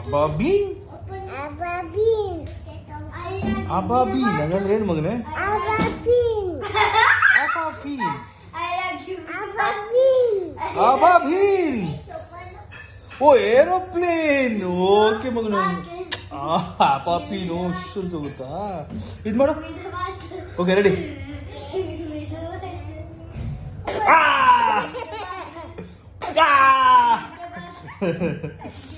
ಅಬಾಬಿ ಅಬಾಬಿ ಅಬಾಬಿ ಹಂಗಂದ್ರೆ ಏನು ಮಗನೇ ಅಬಾಬಿ ಅಬಾಬಿ ಅಬಾಬಿ ಅಬಾಬಿ ಓ ಏರೋಪ್ಲೇನ್ ಓಕೆ ಮಗನು ಅಬಾಬಿ ನೋ ಇಷ್ಟು ಅಂತ ಗೊತ್ತಾ ಇದು ಮಾಡು ಓಕೆ ರೆಡಿ 呀。呵呵呵